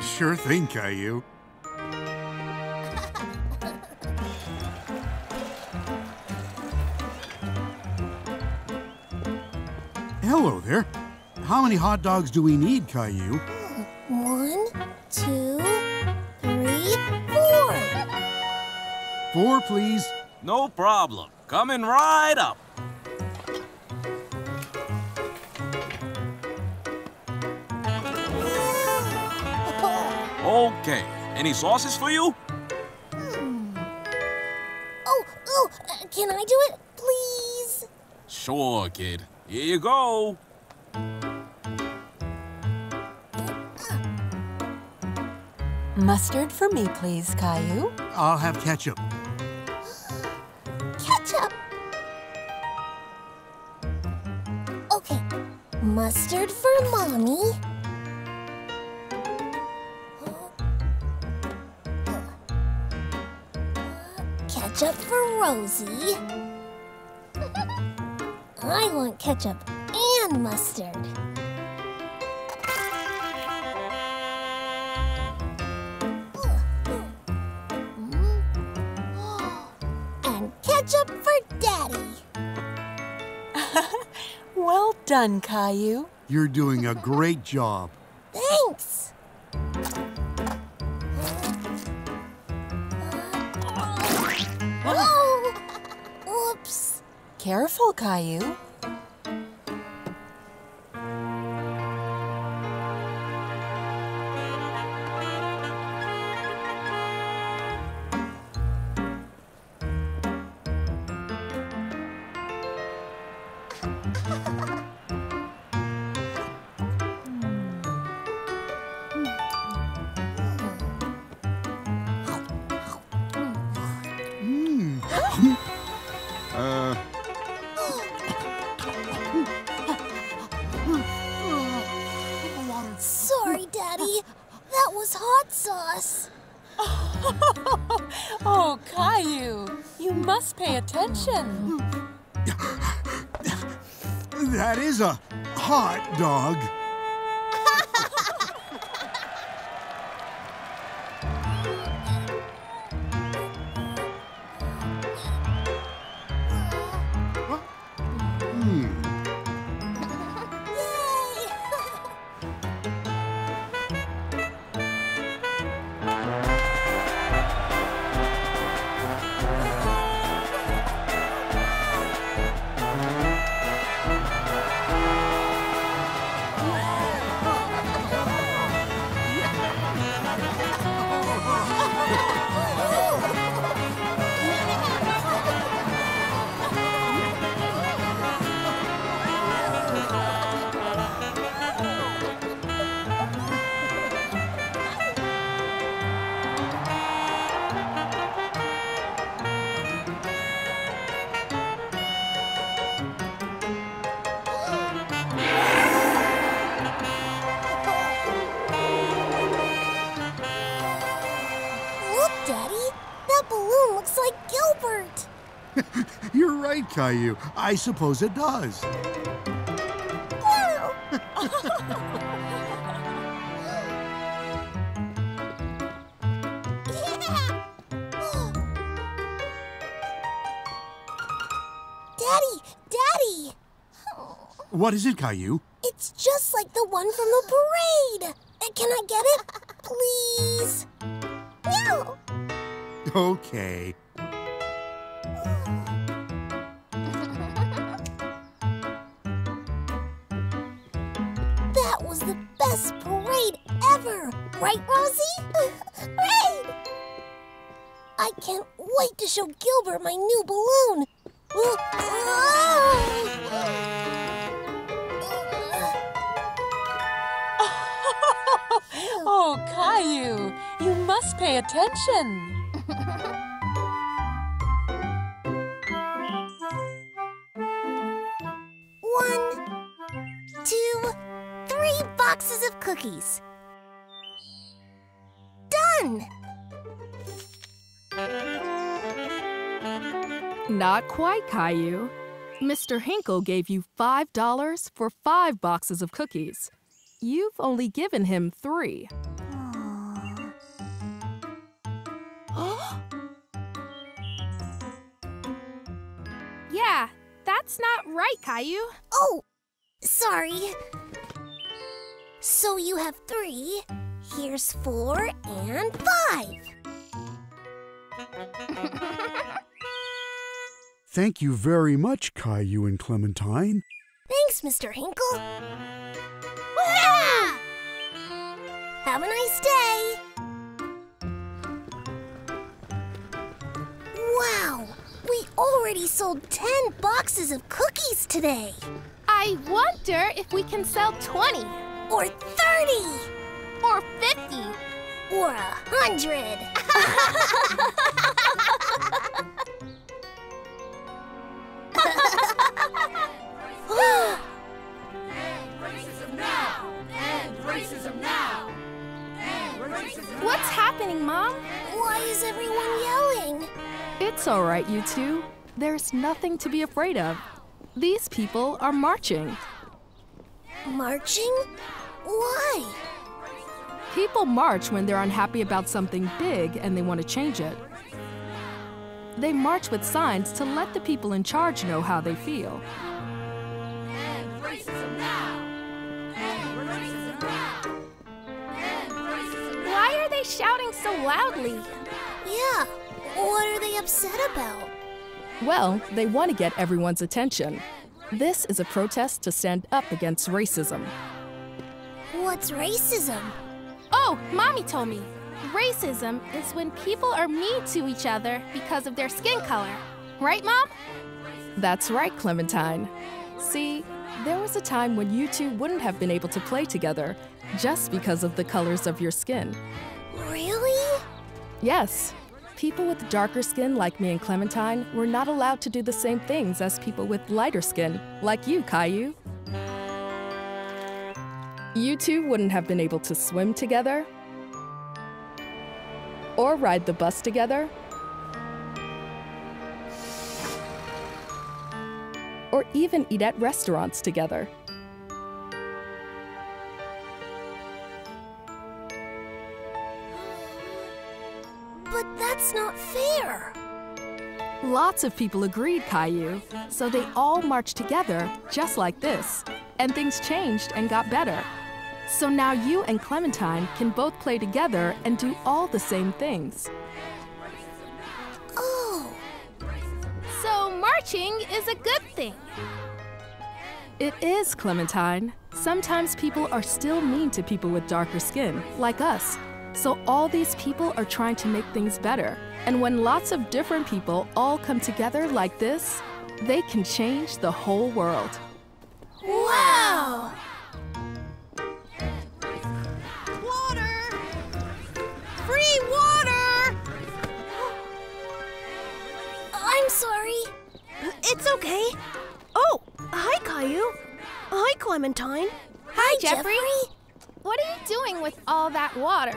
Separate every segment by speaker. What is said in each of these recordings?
Speaker 1: Sure thing, Caillou. Hello there. How many hot dogs do we need, Caillou?
Speaker 2: One, two, three, four.
Speaker 1: Four, please.
Speaker 3: No problem. Coming right up. Okay. Any sauces for you?
Speaker 2: Oh, oh, uh, can I do it, please?
Speaker 3: Sure, kid. Here you go.
Speaker 4: Mustard for me, please, Caillou.
Speaker 1: I'll have ketchup.
Speaker 2: Ketchup. Okay, mustard for mommy. Ketchup for Rosie. I want ketchup and mustard. And ketchup for Daddy.
Speaker 4: Well done, Caillou.
Speaker 1: You're doing a great job.
Speaker 2: Thanks.
Speaker 4: Careful, Caillou.
Speaker 1: Uh.
Speaker 4: Must pay attention.
Speaker 1: That is a hot dog. Caillou. I suppose it does.
Speaker 2: Daddy, Daddy.
Speaker 1: What is it, Caillou?
Speaker 2: It's just like the one from the parade. Uh, Can I get it? Please? No.
Speaker 1: Okay.
Speaker 2: Best parade ever. Right, Rosie? Right. I can't wait to show Gilbert my new balloon.
Speaker 4: Oh, Caillou, you must pay attention.
Speaker 2: Cookies. Done!
Speaker 5: Not quite, Caillou. Mr. Hinkle gave you $5 for five boxes of cookies. You've only given him three.
Speaker 6: Yeah, that's not right, Caillou.
Speaker 2: Oh, sorry. So you have three. Here's four and five.
Speaker 1: Thank you very much, Caillou and Clementine.
Speaker 2: Thanks, Mr. Hinkle. Have a nice day. Wow, we already sold 10 boxes of cookies today.
Speaker 6: I wonder if we can sell 20
Speaker 2: Or 30.
Speaker 6: or 50.
Speaker 2: Or a hundred.
Speaker 6: What's happening, Mom?
Speaker 2: Why is everyone yelling?
Speaker 5: It's all right, you two. There's nothing to be afraid of. These people are marching.
Speaker 2: Marching? Why?
Speaker 5: People march when they're unhappy about something big and they want to change it. They march with signs to let the people in charge know how they feel.
Speaker 6: Why are they shouting so loudly?
Speaker 2: Yeah, what are they upset about?
Speaker 5: Well, they want to get everyone's attention. This is a protest to stand up against racism.
Speaker 2: What's racism?
Speaker 6: Oh, Mommy told me. Racism is when people are mean to each other because of their skin color. Right, Mom?
Speaker 5: That's right, Clementine. See, there was a time when you two wouldn't have been able to play together just because of the colors of your skin.
Speaker 2: Really?
Speaker 5: Yes, people with darker skin like me and Clementine were not allowed to do the same things as people with lighter skin, like you, Caillou. You two wouldn't have been able to swim together, or ride the bus together, or even eat at restaurants together.
Speaker 2: That's not fair.
Speaker 5: Lots of people agreed, Caillou, so they all marched together, just like this, and things changed and got better. So now you and Clementine can both play together and do all the same things.
Speaker 2: Oh,
Speaker 6: So marching is a good thing.
Speaker 5: It is, Clementine. Sometimes people are still mean to people with darker skin, like us. So all these people are trying to make things better. And when lots of different people all come together like this, they can change the whole world.
Speaker 2: wow!
Speaker 7: Water! Free water!
Speaker 2: I'm sorry.
Speaker 7: It's okay. Oh, hi, Caillou. Hi, Clementine.
Speaker 2: Hi,
Speaker 6: Jeffrey. What are you doing with all that water?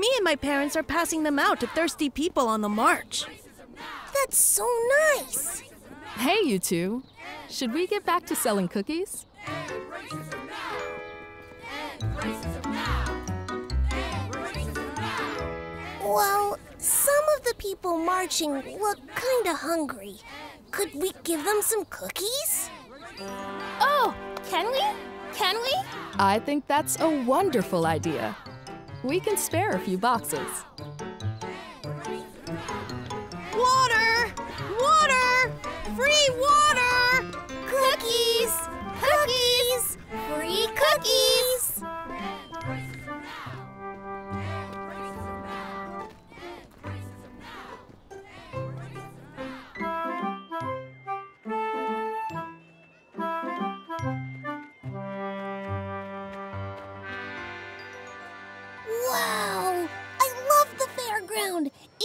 Speaker 7: Me and my parents are passing them out to thirsty people on the march.
Speaker 2: That's so nice.
Speaker 5: Hey, you two. Should we get back to selling cookies?
Speaker 2: Well, some of the people marching look kinda hungry. Could we give them some cookies?
Speaker 6: Oh, can we? Can we?
Speaker 5: I think that's a wonderful idea. We can spare a few boxes.
Speaker 7: Water! Water! Free water!
Speaker 2: Cookies! Cookies! Free cookies!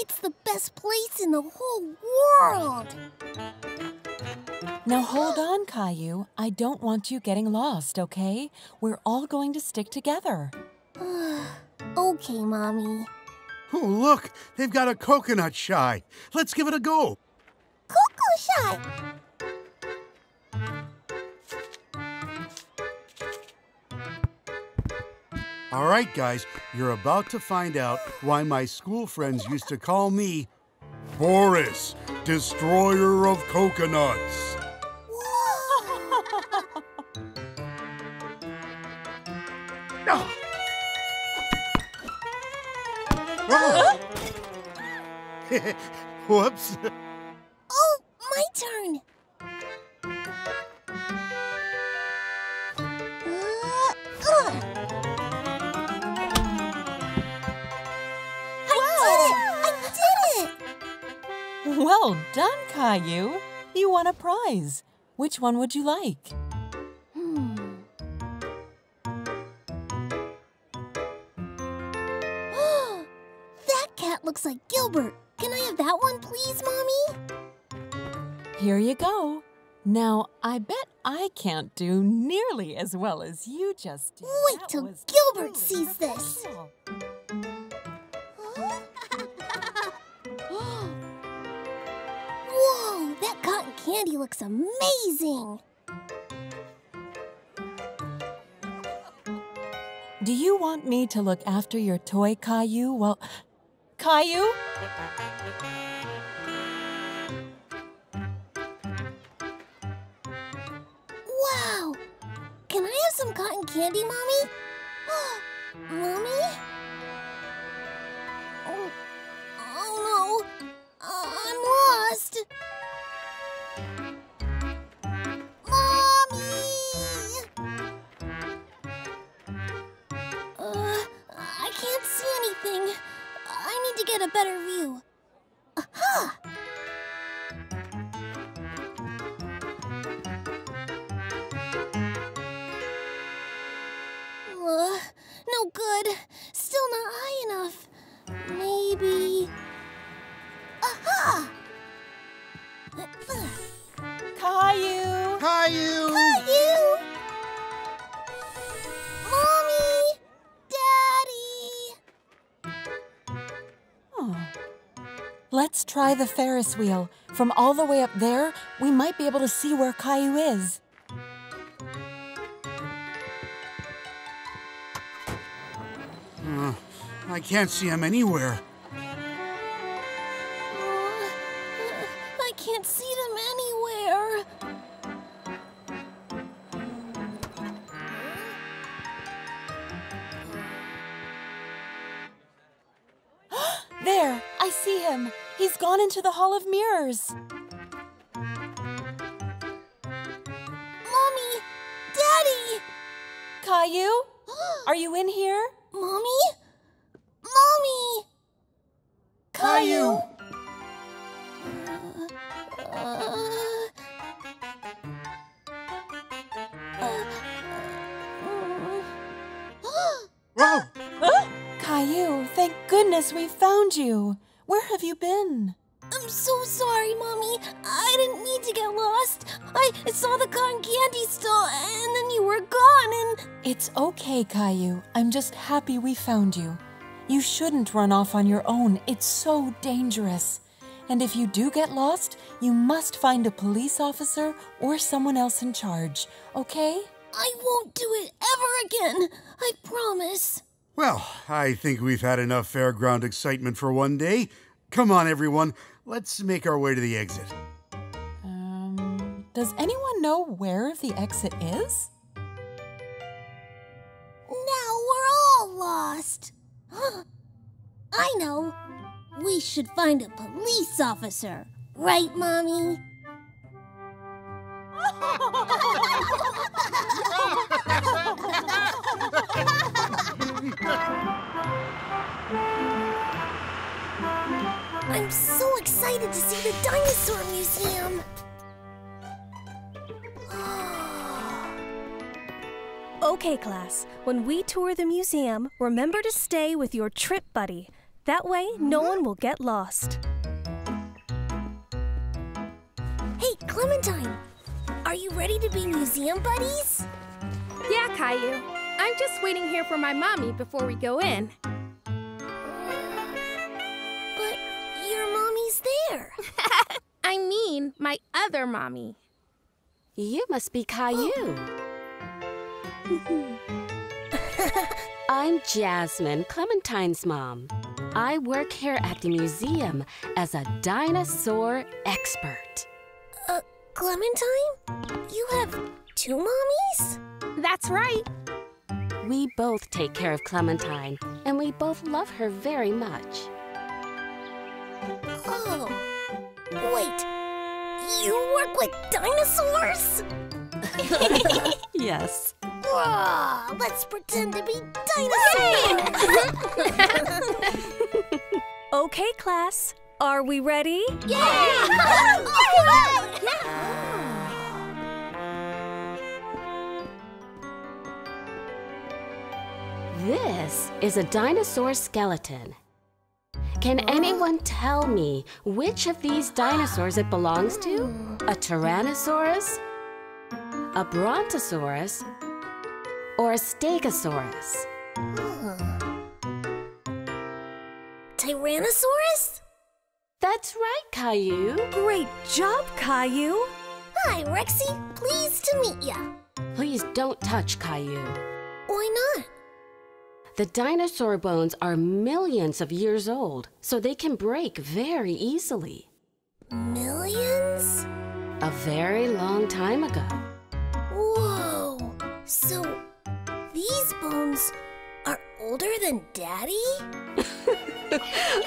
Speaker 2: It's the best place in the whole world!
Speaker 8: Now hold on, Caillou. I don't want you getting lost, okay? We're all going to stick together.
Speaker 2: okay, Mommy.
Speaker 1: Oh, look, they've got a coconut shy. Let's give it a go.
Speaker 2: Coconut! a
Speaker 1: All right, guys, you're about to find out why my school friends used to call me Boris, Destroyer of Coconuts. Oh. Whoops.
Speaker 8: Caillou. You you won a prize. Which one would you like?
Speaker 2: Hmm. that cat looks like Gilbert. Can I have that one, please, Mommy?
Speaker 8: Here you go. Now, I bet I can't do nearly as well as you just did.
Speaker 2: Wait
Speaker 8: That
Speaker 2: till Gilbert
Speaker 8: truly
Speaker 2: sees this.
Speaker 8: special.
Speaker 2: Candy looks amazing.
Speaker 8: Do you want me to look after your toy, Caillou? Well, Caillou?
Speaker 2: Wow! Can I have some cotton candy, Mommy? Mommy? Oh, oh no! Uh, I'm lost! Get a better view.
Speaker 8: Try the Ferris wheel. From all the way up there, we might be able to see where Caillou is.
Speaker 1: Uh, I can't see him anywhere.
Speaker 8: Of
Speaker 2: Mommy! Daddy!
Speaker 8: Caillou? Are you in here?
Speaker 2: Mommy? Mommy!
Speaker 1: Caillou!
Speaker 2: Uh!
Speaker 8: Caillou, thank goodness we found you. Where have you been?
Speaker 2: I'm so sorry, Mommy. I didn't mean to get lost. I saw the cotton candy stall, and then you were gone, and
Speaker 8: It's okay, Caillou. I'm just happy we found you. You shouldn't run off on your own. It's so dangerous. And if you do get lost, you must find a police officer or someone else in charge, okay?
Speaker 2: I won't do it ever again. I promise.
Speaker 1: Well, I think we've had enough fairground excitement for one day. Come on, everyone. Let's make our way to the exit.
Speaker 8: Um, does anyone know where the exit is?
Speaker 2: Now we're all lost. I know. We should find a police officer. Right, Mommy? I'm so excited to see the dinosaur museum. Ah.
Speaker 9: Okay, class. When we tour the museum, remember to stay with your trip buddy. That way, no one will get lost.
Speaker 2: Hey, Clementine. Are you ready to be museum buddies?
Speaker 6: Yeah, Caillou. I'm just waiting here for my mommy before we go in.
Speaker 2: But your mommy's there.
Speaker 6: I mean, my other mommy.
Speaker 10: You must be Caillou. I'm Jasmine, Clementine's mom. I work here at the museum as a dinosaur expert.
Speaker 2: Uh, Clementine? You have two mommies?
Speaker 6: That's right.
Speaker 10: We both take care of Clementine, and we both love her very much.
Speaker 2: Oh. Wait. You work with dinosaurs?
Speaker 10: Yes.
Speaker 2: Whoa, let's pretend to be dinosaurs!
Speaker 9: Okay, class. Are we ready?
Speaker 2: yeah!
Speaker 10: This is a dinosaur skeleton. Can anyone tell me which of these dinosaurs it belongs to? A Tyrannosaurus? A Brontosaurus? Or a Stegosaurus?
Speaker 2: Tyrannosaurus?
Speaker 10: That's right, Caillou.
Speaker 9: Great job, Caillou.
Speaker 2: Hi, Rexy. Pleased to meet ya.
Speaker 10: Please don't touch Caillou.
Speaker 2: Why not?
Speaker 10: The dinosaur bones are millions of years old, so they can break very easily.
Speaker 2: Millions?
Speaker 10: A very long time ago.
Speaker 2: Whoa. So, these bones are older than Daddy?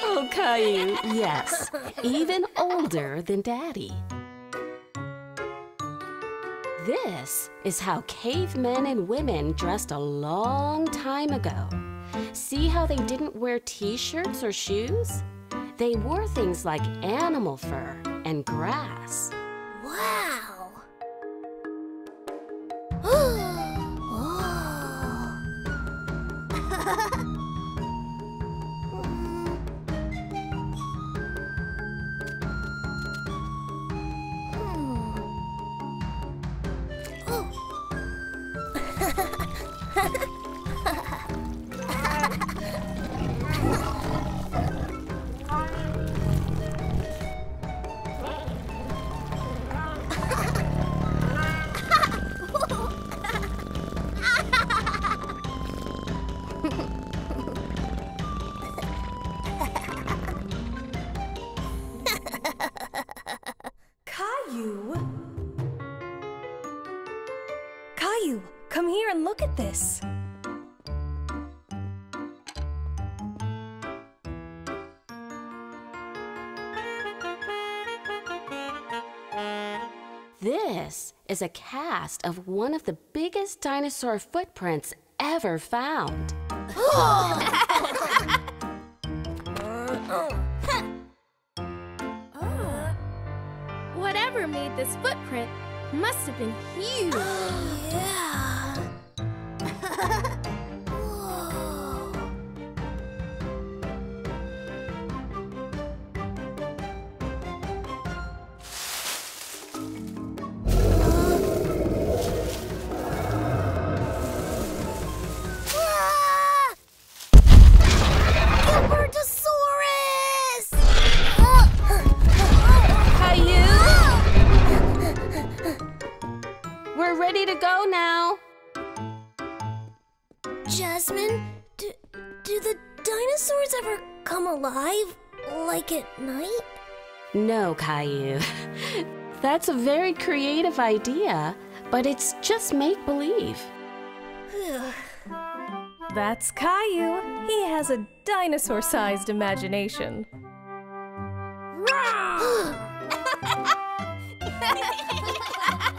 Speaker 10: Oh, Caillou, yes. Even older than Daddy. This is how cavemen and women dressed a long time ago. See how they didn't wear t shirts or shoes? They wore things like animal fur and grass.
Speaker 2: Wow.
Speaker 10: Oh. Is a cast of one of the biggest dinosaur footprints ever found.
Speaker 6: Whatever made this footprint must have been huge.
Speaker 2: yeah.
Speaker 10: Go now.
Speaker 2: Jasmine, do, do the dinosaurs ever come alive? Like at night?
Speaker 10: No, Caillou. That's a very creative idea, but it's just make believe.
Speaker 9: That's Caillou. He has a dinosaur sized imagination.